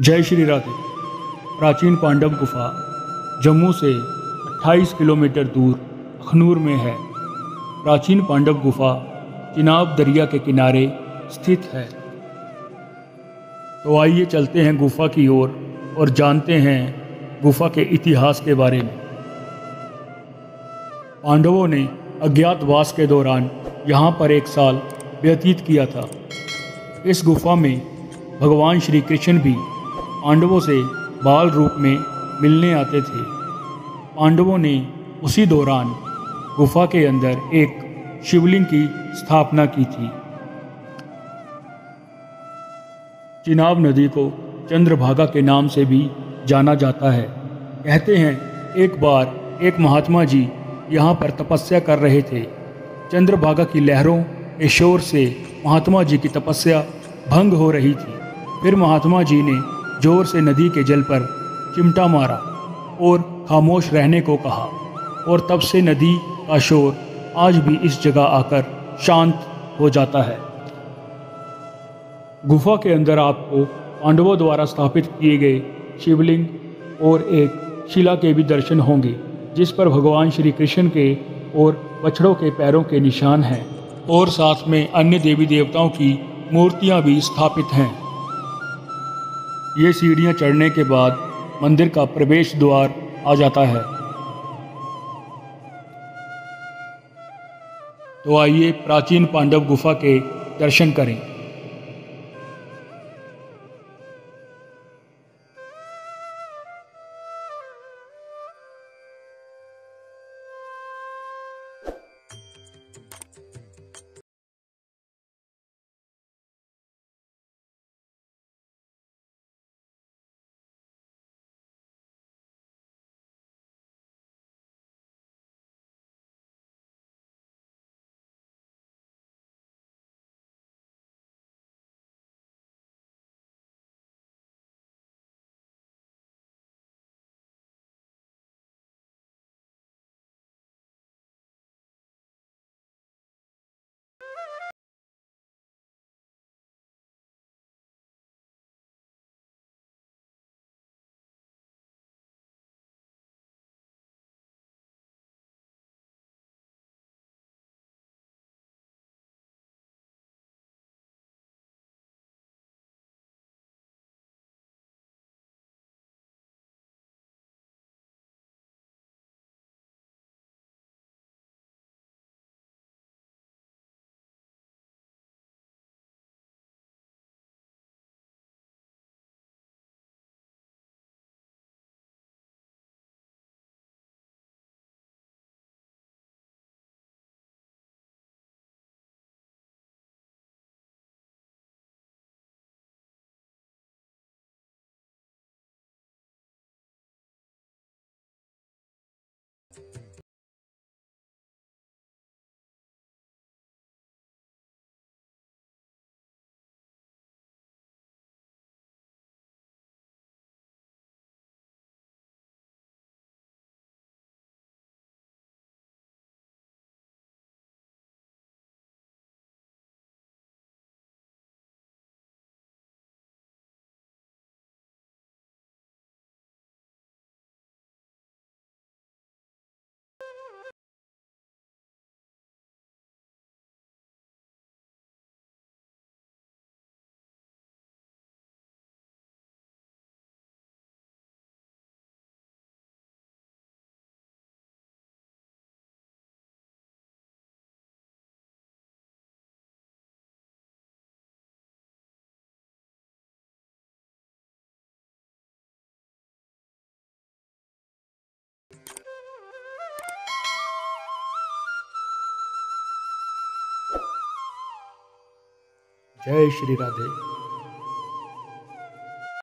जय श्री राधे। प्राचीन पांडव गुफा जम्मू से 28 किलोमीटर दूर अखनूर में है। प्राचीन पांडव गुफा चिनाब दरिया के किनारे स्थित है। तो आइए चलते हैं गुफा की ओर और, और जानते हैं गुफा के इतिहास के बारे में। पांडवों ने अज्ञातवास के दौरान यहाँ पर एक साल व्यतीत किया था। इस गुफा में भगवान श्री कृष्ण भी पांडवों से बाल रूप में मिलने आते थे। पांडवों ने उसी दौरान गुफा के अंदर एक शिवलिंग की स्थापना की थी। चिनाब नदी को चंद्रभागा के नाम से भी जाना जाता है। कहते हैं, एक बार एक महात्मा जी यहाँ पर तपस्या कर रहे थे। चंद्रभागा की लहरों के शोर से महात्मा जी की तपस्या भंग हो रही थी। फिर महात्मा जी ने ज़ोर से नदी के जल पर चिमटा मारा और खामोश रहने को कहा। और तब से नदी का शोर आज भी इस जगह आकर शांत हो जाता है। गुफा के अंदर आपको पांडवों द्वारा स्थापित किए गए शिवलिंग और एक शिला के भी दर्शन होंगे, जिस पर भगवान श्री कृष्ण के और बछड़ों के पैरों के निशान हैं। और साथ में अन्य देवी देवताओं की मूर्तियाँ भी स्थापित हैं। ये सीढ़ियाँ चढ़ने के बाद मंदिर का प्रवेश द्वार आ जाता है। तो आइए प्राचीन पांडव गुफा के दर्शन करें। जय श्री राधे।